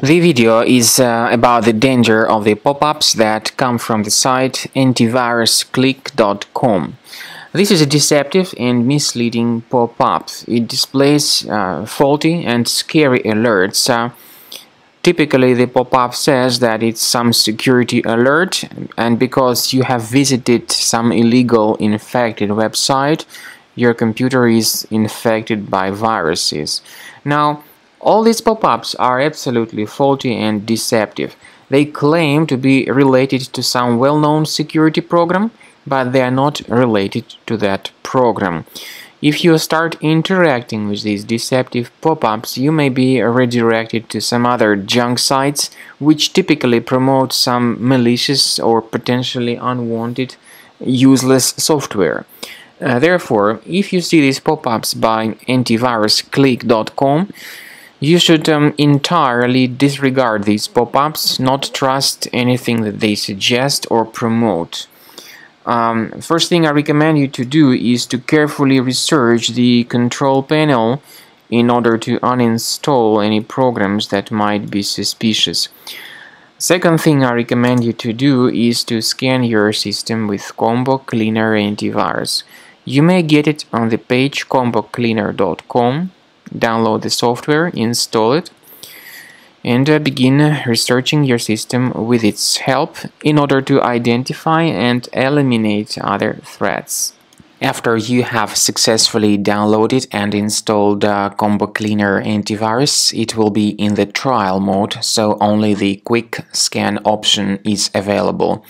The video is uh, about the danger of the pop-ups that come from the site antivirusclick.com. This is a deceptive and misleading pop-up. It displays uh, faulty and scary alerts. Uh, typically, the pop-up says that it's some security alert, and because you have visited some illegal infected website, your computer is infected by viruses. Now, all these pop-ups are absolutely faulty and deceptive. They claim to be related to some well-known security program, but they are not related to that program. If you start interacting with these deceptive pop-ups, you may be redirected to some other junk sites which typically promote some malicious or potentially unwanted useless software. Uh, therefore, if you see these pop-ups by antivirusclick.com, you should um, entirely disregard these pop-ups, not trust anything that they suggest or promote. Um, first thing I recommend you to do is to carefully research the control panel in order to uninstall any programs that might be suspicious. Second thing I recommend you to do is to scan your system with Combo Cleaner Antivirus. You may get it on the page combocleaner.com download the software, install it, and uh, begin researching your system with its help in order to identify and eliminate other threats. After you have successfully downloaded and installed uh, Combo Cleaner antivirus, it will be in the trial mode, so only the quick scan option is available.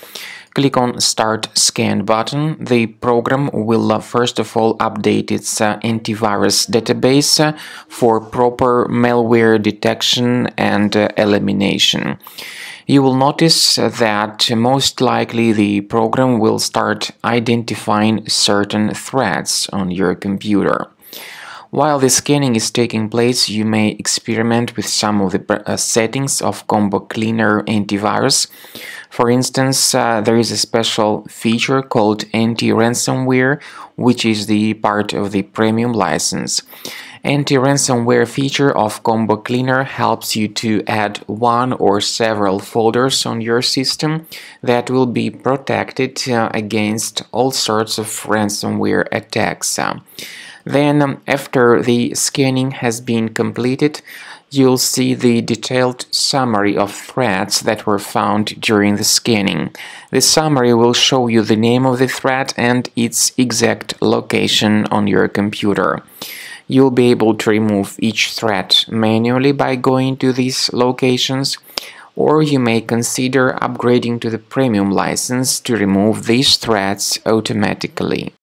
Click on Start Scan button. The program will uh, first of all update its uh, antivirus database uh, for proper malware detection and uh, elimination. You will notice that most likely the program will start identifying certain threats on your computer. While the scanning is taking place, you may experiment with some of the uh, settings of Combo Cleaner antivirus. For instance, uh, there is a special feature called anti-ransomware, which is the part of the premium license. Anti-ransomware feature of Combo Cleaner helps you to add one or several folders on your system that will be protected uh, against all sorts of ransomware attacks. Then, um, after the scanning has been completed, you'll see the detailed summary of threats that were found during the scanning. This summary will show you the name of the threat and its exact location on your computer. You'll be able to remove each threat manually by going to these locations, or you may consider upgrading to the premium license to remove these threats automatically.